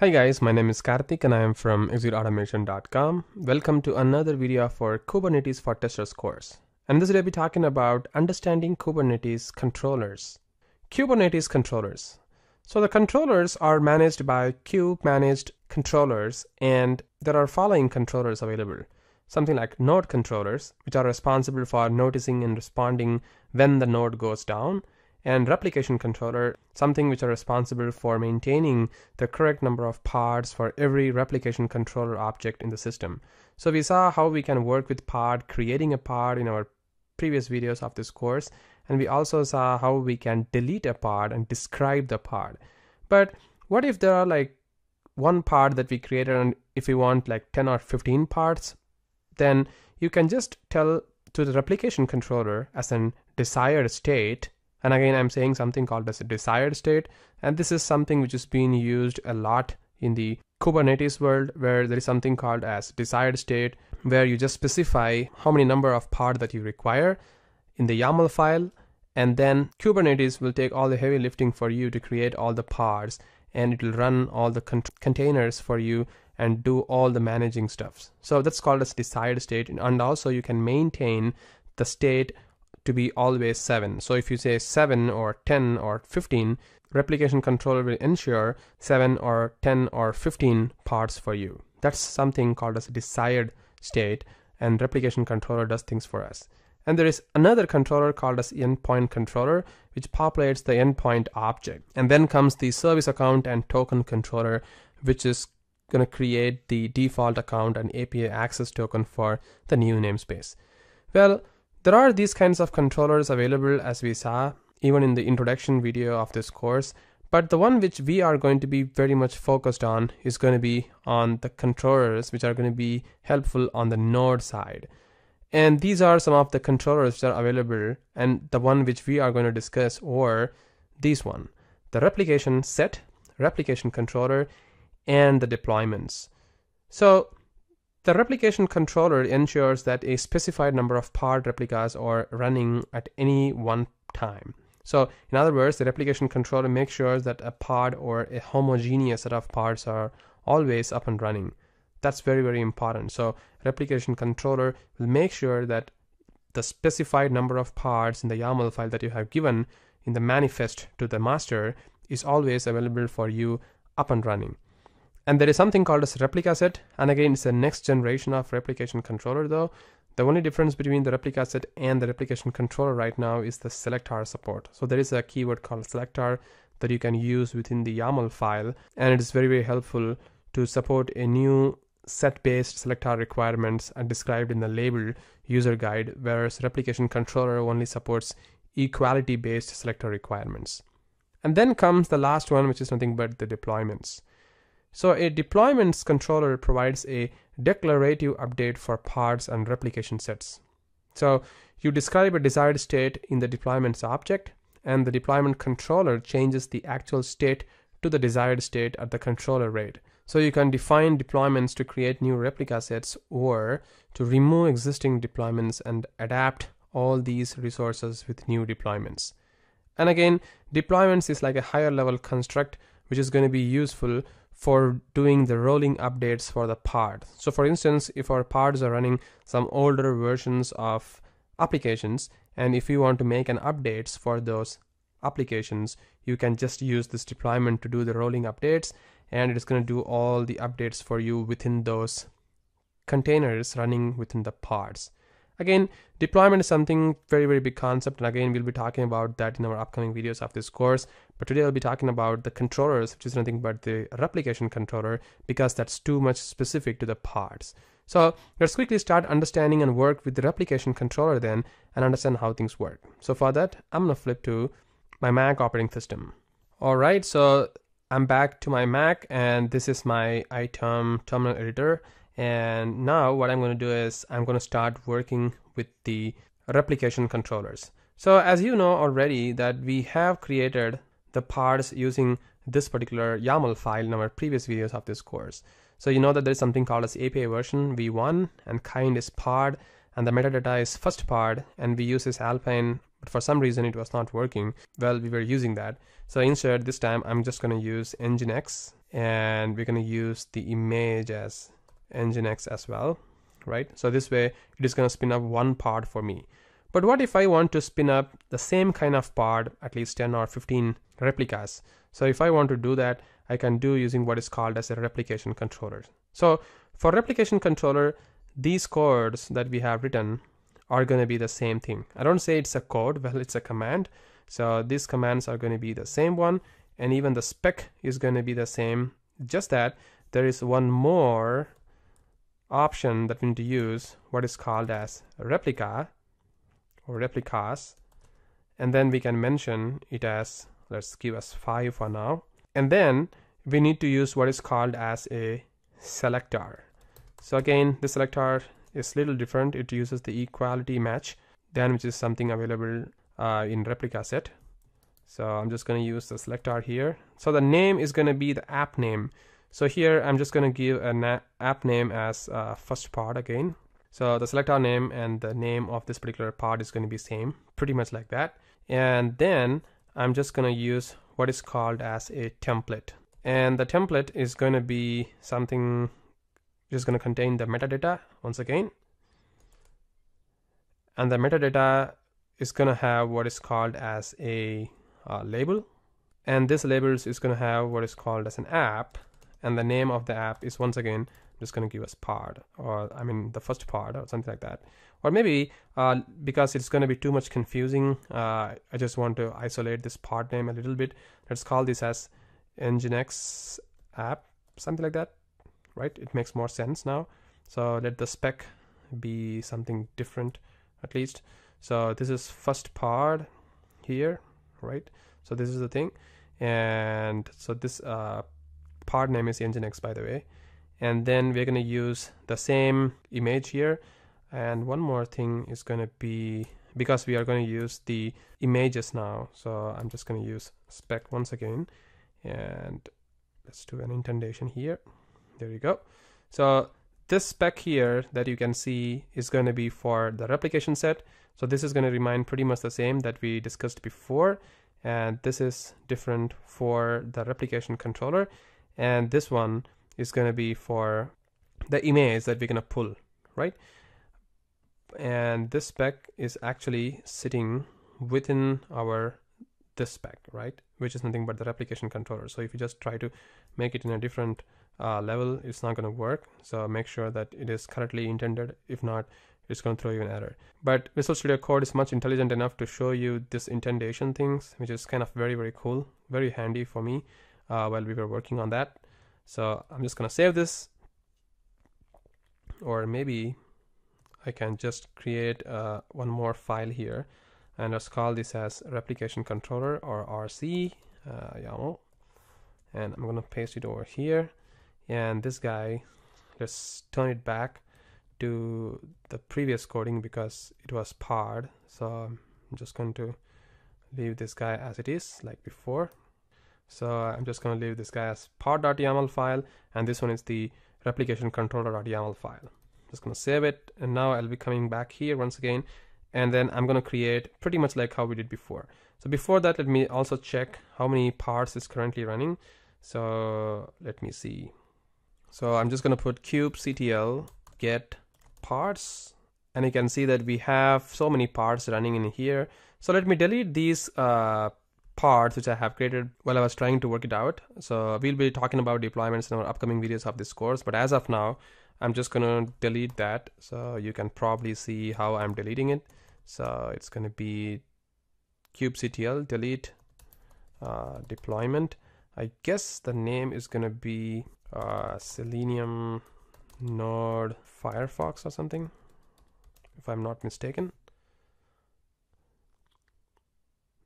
Hi guys, my name is Karthik and I am from executeautomation.com. Welcome to another video for Kubernetes for Testers course. And this video I'll be talking about understanding Kubernetes controllers. Kubernetes controllers. So the controllers are managed by kube managed controllers and there are following controllers available. Something like node controllers, which are responsible for noticing and responding when the node goes down and replication controller, something which are responsible for maintaining the correct number of pods for every replication controller object in the system. So we saw how we can work with pod, creating a pod in our previous videos of this course, and we also saw how we can delete a pod and describe the pod. But what if there are like one pod that we created and if we want like 10 or 15 pods, then you can just tell to the replication controller as an desired state and again, I'm saying something called as a desired state. And this is something which is being used a lot in the Kubernetes world where there is something called as desired state where you just specify how many number of pod that you require in the YAML file and then Kubernetes will take all the heavy lifting for you to create all the pods and it will run all the con containers for you and do all the managing stuff. So that's called as desired state and also you can maintain the state to be always 7. So if you say 7 or 10 or 15, replication controller will ensure 7 or 10 or 15 pods for you. That's something called as a desired state and replication controller does things for us. And there is another controller called as endpoint controller, which populates the endpoint object. And then comes the service account and token controller, which is going to create the default account and API access token for the new namespace. Well, there are these kinds of controllers available as we saw even in the introduction video of this course, but the one which we are going to be very much focused on is going to be on the controllers which are going to be helpful on the node side. And these are some of the controllers that are available and the one which we are going to discuss or this one, the replication set, replication controller, and the deployments. So the replication controller ensures that a specified number of pod replicas are running at any one time. So in other words, the replication controller makes sure that a pod or a homogeneous set of pods are always up and running. That's very, very important. So replication controller will make sure that the specified number of pods in the YAML file that you have given in the manifest to the master is always available for you up and running. And there is something called as replica set. And again, it's the next generation of replication controller though. The only difference between the replica set and the replication controller right now is the selector support. So there is a keyword called selector that you can use within the YAML file. And it is very, very helpful to support a new set-based selector requirements are described in the label user guide, whereas replication controller only supports equality-based selector requirements. And then comes the last one, which is nothing but the deployments. So a deployments controller provides a declarative update for pods and replication sets. So you describe a desired state in the deployments object and the deployment controller changes the actual state to the desired state at the controller rate. So you can define deployments to create new replica sets or to remove existing deployments and adapt all these resources with new deployments. And again, deployments is like a higher level construct which is going to be useful for doing the rolling updates for the pod. So for instance, if our pods are running some older versions of applications, and if you want to make an updates for those applications, you can just use this deployment to do the rolling updates, and it's going to do all the updates for you within those containers running within the pods. Again, deployment is something very, very big concept. And again, we'll be talking about that in our upcoming videos of this course. But today I'll be talking about the controllers, which is nothing but the replication controller, because that's too much specific to the pods. So let's quickly start understanding and work with the replication controller then and understand how things work. So for that, I'm gonna flip to my Mac operating system. All right, so I'm back to my Mac and this is my iTerm terminal editor and now what I'm going to do is I'm going to start working with the replication controllers. So as you know already that we have created the pods using this particular YAML file in our previous videos of this course. So you know that there is something called as API version v1 and kind is pod and the metadata is first pod and we use this Alpine but for some reason it was not working. Well, we were using that. So instead this time I'm just going to use Nginx and we're going to use the image as nginx as well right? So this way it is going to spin up one pod for me. But what if I want to spin up the same kind of pod at least 10 or 15 replicas? So if I want to do that I can do using what is called as a replication controller. So for replication controller these codes that we have written are going to be the same thing. I don't say it's a code well it's a command. So these commands are going to be the same one and even the spec is going to be the same. Just that there is one more option that we need to use what is called as replica or replicas and then we can mention it as let's give us 5 for now. And then we need to use what is called as a selector. So again the selector is little different. It uses the equality match then which is something available uh, in replica set. So I'm just going to use the selector here. So the name is going to be the app name so here I'm just going to give an app name as uh, first pod again. So the selector name and the name of this particular pod is going to be same pretty much like that. And then I'm just going to use what is called as a template. And the template is going to be something just going to contain the metadata once again. And the metadata is going to have what is called as a uh, label. And this labels is going to have what is called as an app and the name of the app is once again just going to give us pod or I mean the first pod or something like that. Or maybe uh, because it's going to be too much confusing uh, I just want to isolate this pod name a little bit. Let's call this as nginx app something like that right? It makes more sense now. So let the spec be something different at least. So this is first pod here right? So this is the thing. And so this uh, pod name is nginx by the way. And then we're going to use the same image here. And one more thing is going to be because we are going to use the images now. So I'm just going to use spec once again. And let's do an indentation here. There you go. So this spec here that you can see is going to be for the replication set. So this is going to remain pretty much the same that we discussed before. And this is different for the replication controller and this one is going to be for the image that we're going to pull right? And this spec is actually sitting within our this spec right? Which is nothing but the replication controller. So if you just try to make it in a different uh, level it's not going to work. So make sure that it is correctly intended. If not it's going to throw you an error. But Visual Studio Code is much intelligent enough to show you this indentation things which is kind of very very cool very handy for me uh, while we were working on that. So I'm just gonna save this. Or maybe I can just create uh, one more file here. And let's call this as replication controller or RC uh, YAML and I'm gonna paste it over here. And this guy let's turn it back to the previous coding because it was pod so I'm just going to leave this guy as it is like before so I'm just going to leave this guy as pod.yaml file and this one is the replication controller.yaml file. Just going to save it and now I'll be coming back here once again and then I'm going to create pretty much like how we did before. So before that let me also check how many pods is currently running. So let me see. So I'm just going to put kubectl get pods and you can see that we have so many pods running in here. So let me delete these uh, pods which I have created while I was trying to work it out. So we'll be talking about deployments in our upcoming videos of this course. But as of now, I'm just going to delete that. So you can probably see how I'm deleting it. So it's going to be kubectl delete uh, deployment. I guess the name is going to be uh, Selenium Node Firefox or something, if I'm not mistaken.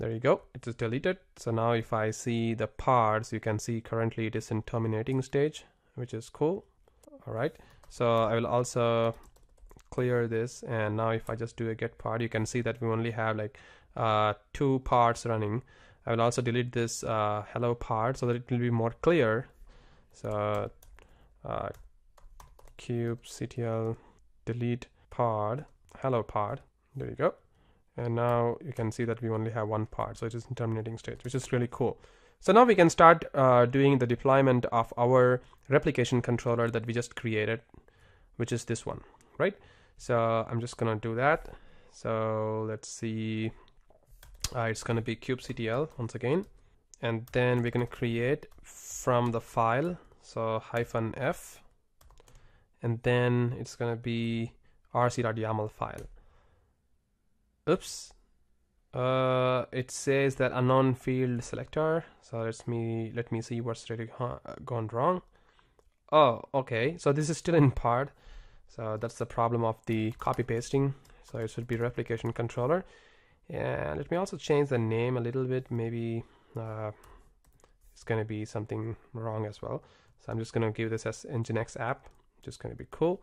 There you go. It is deleted. So now if I see the pods you can see currently it is in terminating stage which is cool. All right. So I will also clear this. And now if I just do a get pod you can see that we only have like uh, two pods running. I will also delete this uh, hello pod so that it will be more clear. So uh, kubectl delete pod hello pod there you go and now you can see that we only have one pod so it is in terminating state which is really cool So now we can start uh, doing the deployment of our replication controller that we just created, which is this one, right? So I'm just gonna do that. So let's see, uh, it's gonna be kubectl once again, and then we're gonna create from the file, so hyphen f, and then it's gonna be rc.yaml file. Oops, uh, it says that a non-field selector. So let's me let me see what's really gone wrong. Oh, okay. So this is still in pod. So that's the problem of the copy pasting. So it should be replication controller. And let me also change the name a little bit. Maybe uh, it's going to be something wrong as well. So I'm just going to give this as Nginx app, just going to be cool.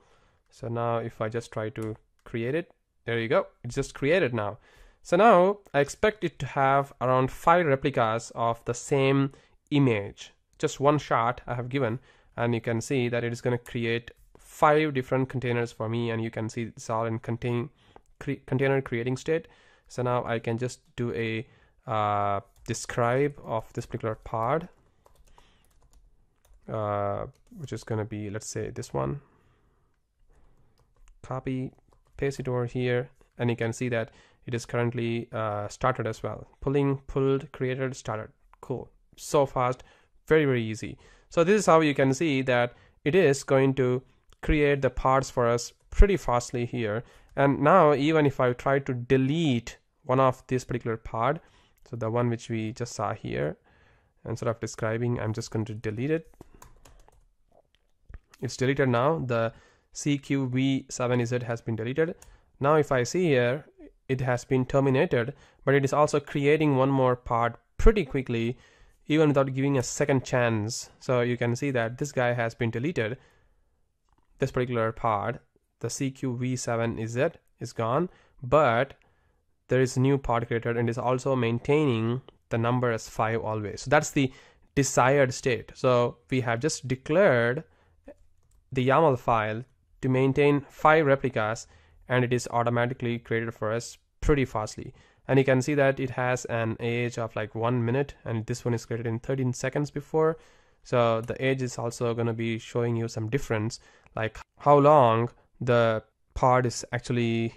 So now if I just try to create it, there you go. It's just created now. So now I expect it to have around five replicas of the same image. Just one shot I have given and you can see that it is going to create five different containers for me and you can see it's all in contain, cre container creating state. So now I can just do a uh, describe of this particular pod uh, which is going to be let's say this one copy paste it over here and you can see that it is currently uh, started as well. Pulling pulled created started. Cool. So fast. Very very easy. So this is how you can see that it is going to create the pods for us pretty fastly here. And now even if I try to delete one of this particular pod so the one which we just saw here instead of describing I'm just going to delete it. It's deleted now. The CQV7Z has been deleted. Now if I see here it has been terminated but it is also creating one more pod pretty quickly even without giving a second chance. So you can see that this guy has been deleted. This particular pod the CQV7Z is gone but there is a new pod created and is also maintaining the number as 5 always. So that's the desired state. So we have just declared the YAML file to maintain 5 replicas and it is automatically created for us pretty fastly and you can see that it has an age of like one minute and this one is created in 13 seconds before so the age is also going to be showing you some difference like how long the pod is actually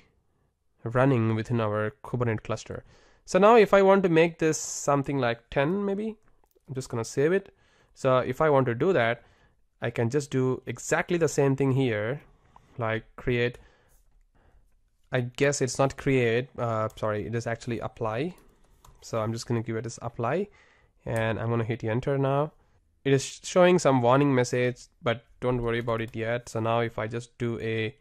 running within our Kubernetes cluster. So now if I want to make this something like 10 maybe, I'm just going to save it. So if I want to do that, I can just do exactly the same thing here, like create I guess it's not create uh, sorry it is actually apply. So I'm just gonna give it as apply and I'm gonna hit enter now. It is showing some warning message but don't worry about it yet. So now if I just do a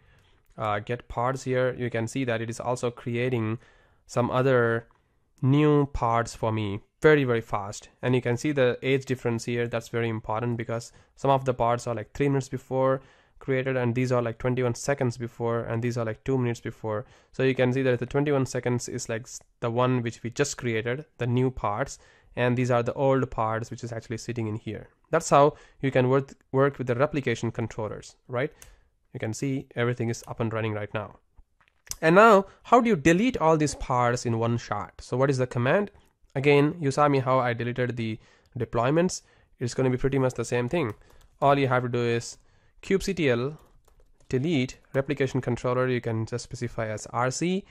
uh, get pods here you can see that it is also creating some other new pods for me very very fast. And you can see the age difference here. That's very important because some of the pods are like three minutes before created and these are like 21 seconds before and these are like two minutes before. So you can see that the 21 seconds is like the one which we just created the new pods and these are the old pods which is actually sitting in here. That's how you can work work with the replication controllers right? You can see everything is up and running right now. And now how do you delete all these pods in one shot? So what is the command? Again you saw me how I deleted the deployments. It's going to be pretty much the same thing. All you have to do is kubectl delete replication controller you can just specify as rc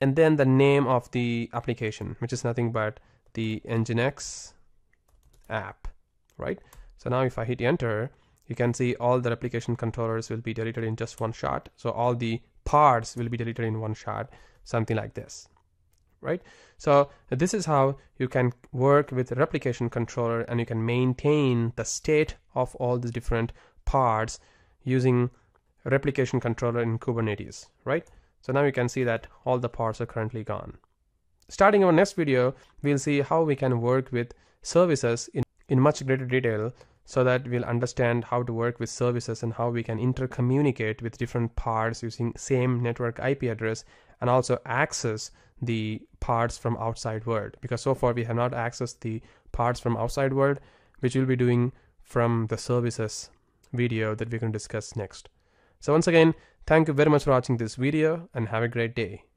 and then the name of the application which is nothing but the nginx app right? So now if i hit enter you can see all the replication controllers will be deleted in just one shot. So all the pods will be deleted in one shot something like this right? So this is how you can work with replication controller and you can maintain the state of all the different pods using replication controller in Kubernetes, right? So now you can see that all the pods are currently gone. Starting our next video, we'll see how we can work with services in, in much greater detail so that we'll understand how to work with services and how we can intercommunicate with different pods using same network IP address and also access the pods from outside world because so far we have not accessed the pods from outside world which we'll be doing from the services video that we're going to discuss next. So once again, thank you very much for watching this video and have a great day.